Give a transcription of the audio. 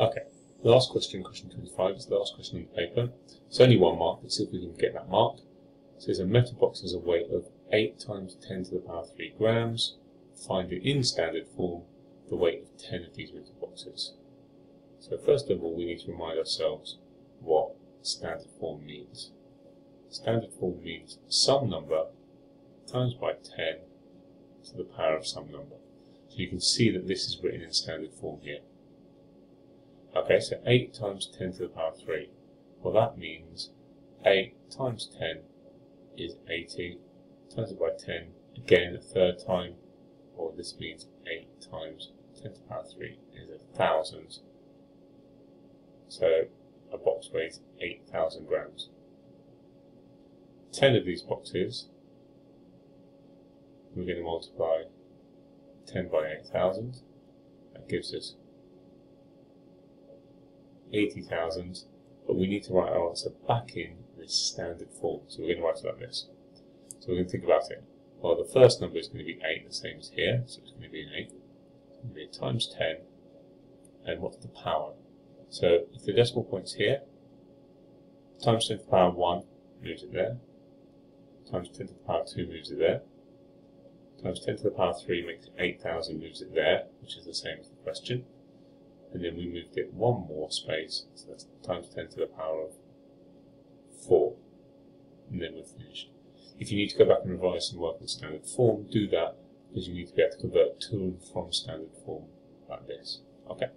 Okay, last question, question 25, is the last question on the paper. It's only one mark, let's see if we can get that mark. It says a metal box has a weight of 8 times 10 to the power 3 grams. Find it in standard form the weight of 10 of these metal boxes. So first of all, we need to remind ourselves what standard form means. Standard form means some number times by 10 to the power of some number. So you can see that this is written in standard form here. Okay, so 8 times 10 to the power 3. Well, that means 8 times 10 is 80, times it by 10, again a third time, or this means 8 times 10 to the power 3 is a thousand. So a box weighs 8,000 grams. 10 of these boxes, we're going to multiply 10 by 8,000. That gives us 80,000, but we need to write our answer back in this standard form. So we're going to write it like this. So we're going to think about it. Well, the first number is going to be 8, the same as here, so it's going to be an 8. It's going to be times 10, and what's the power? So if the decimal point's here, times 10 to the power 1 moves it there, times 10 to the power 2 moves it there, times 10 to the power 3 makes it 8,000 moves it there, which is the same as the question and then we moved it one more space, so that's times 10 to the power of 4, and then we're finished. If you need to go back and revise and work in standard form, do that, because you need to be able to convert to and from standard form like this. Okay?